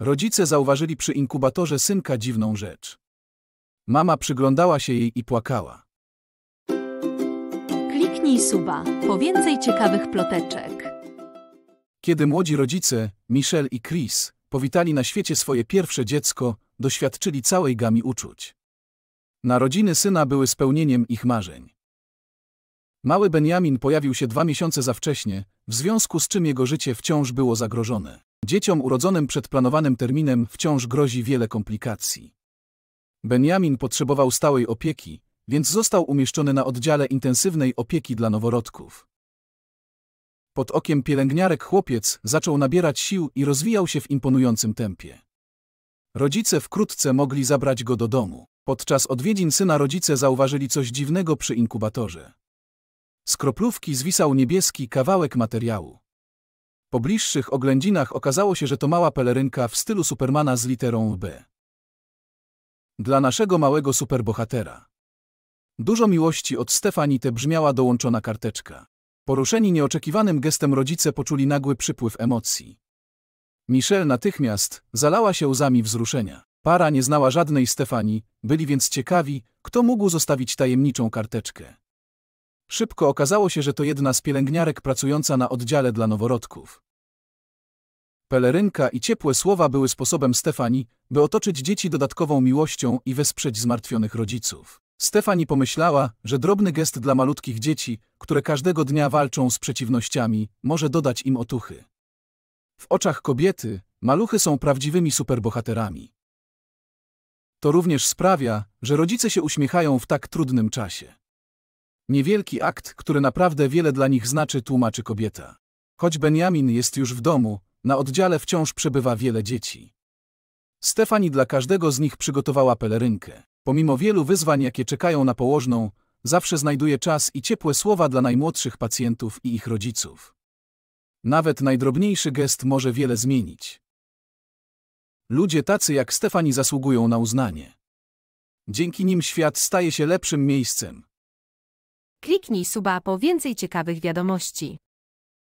Rodzice zauważyli przy inkubatorze synka dziwną rzecz. Mama przyglądała się jej i płakała. Kliknij suba po więcej ciekawych ploteczek. Kiedy młodzi rodzice, Michelle i Chris, powitali na świecie swoje pierwsze dziecko, doświadczyli całej gami uczuć. Narodziny syna były spełnieniem ich marzeń. Mały Benjamin pojawił się dwa miesiące za wcześnie, w związku z czym jego życie wciąż było zagrożone. Dzieciom urodzonym przed planowanym terminem wciąż grozi wiele komplikacji. Benjamin potrzebował stałej opieki, więc został umieszczony na oddziale intensywnej opieki dla noworodków. Pod okiem pielęgniarek chłopiec zaczął nabierać sił i rozwijał się w imponującym tempie. Rodzice wkrótce mogli zabrać go do domu. Podczas odwiedzin syna rodzice zauważyli coś dziwnego przy inkubatorze. Z kroplówki zwisał niebieski kawałek materiału. Po bliższych oględzinach okazało się, że to mała pelerynka w stylu Supermana z literą B. Dla naszego małego superbohatera. Dużo miłości od Stefanite brzmiała dołączona karteczka. Poruszeni nieoczekiwanym gestem rodzice poczuli nagły przypływ emocji. Michelle natychmiast zalała się łzami wzruszenia. Para nie znała żadnej Stefanii, byli więc ciekawi, kto mógł zostawić tajemniczą karteczkę. Szybko okazało się, że to jedna z pielęgniarek pracująca na oddziale dla noworodków. Pelerynka i ciepłe słowa były sposobem Stefanii, by otoczyć dzieci dodatkową miłością i wesprzeć zmartwionych rodziców. Stefani pomyślała, że drobny gest dla malutkich dzieci, które każdego dnia walczą z przeciwnościami, może dodać im otuchy. W oczach kobiety maluchy są prawdziwymi superbohaterami. To również sprawia, że rodzice się uśmiechają w tak trudnym czasie. Niewielki akt, który naprawdę wiele dla nich znaczy, tłumaczy kobieta. Choć Benjamin jest już w domu, na oddziale wciąż przebywa wiele dzieci. Stefani dla każdego z nich przygotowała pelerynkę. Pomimo wielu wyzwań, jakie czekają na położną, zawsze znajduje czas i ciepłe słowa dla najmłodszych pacjentów i ich rodziców. Nawet najdrobniejszy gest może wiele zmienić. Ludzie tacy jak Stefani zasługują na uznanie. Dzięki nim świat staje się lepszym miejscem. Kliknij suba po więcej ciekawych wiadomości.